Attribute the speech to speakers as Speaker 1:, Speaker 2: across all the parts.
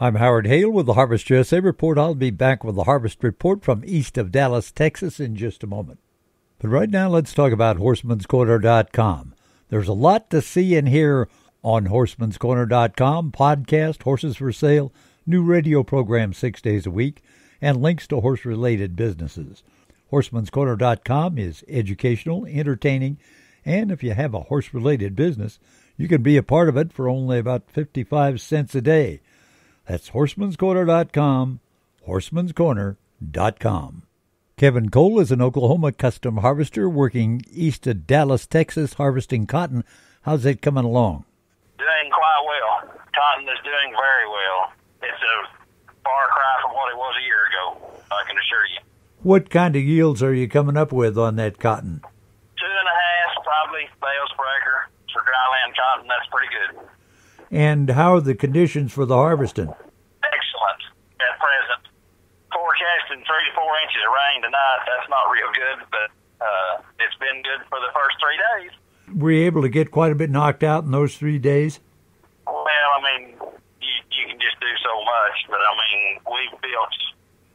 Speaker 1: I'm Howard Hale with the Harvest USA Report. I'll be back with the Harvest Report from east of Dallas, Texas in just a moment. But right now, let's talk about Horseman'sCorner.com. There's a lot to see and hear on Horseman'sCorner.com podcast, horses for sale, new radio program six days a week, and links to horse related businesses. Horseman'sCorner.com is educational, entertaining, and if you have a horse related business, you can be a part of it for only about 55 cents a day. That's horsemanscorner.com, horsemanscorner.com. Kevin Cole is an Oklahoma custom harvester working east of Dallas, Texas, harvesting cotton. How's it coming along?
Speaker 2: Doing quite well. Cotton is doing very well. It's a far cry from what it was a year ago, I can assure you.
Speaker 1: What kind of yields are you coming up with on that cotton?
Speaker 2: Two and a half, probably, bales per acre. For dryland cotton, that's pretty good.
Speaker 1: And how are the conditions for the harvesting?
Speaker 2: Excellent at present. Forecasting three to four inches of rain tonight. That's not real good, but uh, it's been good for the first three days.
Speaker 1: Were you able to get quite a bit knocked out in those three days?
Speaker 2: Well, I mean, you, you can just do so much, but I mean, we've built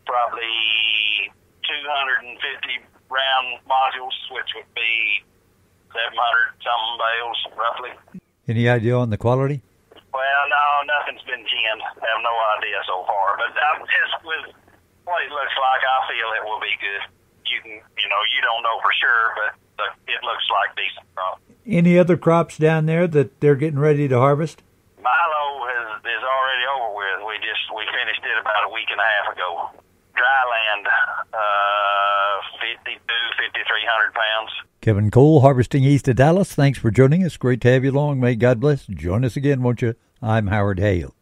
Speaker 2: probably 250 round modules, which would be 700 something bales, roughly.
Speaker 1: Any idea on the quality?
Speaker 2: Well, no, nothing's been ginned. I have no idea so far, but um, just with what it looks like, I feel it will be good. You can, you know, you don't know for sure, but uh, it looks like decent crop.
Speaker 1: Any other crops down there that they're getting ready to harvest?
Speaker 2: Milo is is already over with. We just we finished it about a week and a half ago. Dryland, uh, 52, 5,300 pounds.
Speaker 1: Kevin Cole, harvesting east of Dallas. Thanks for joining us. Great to have you along. May God bless. Join us again, won't you? I'm Howard Hale.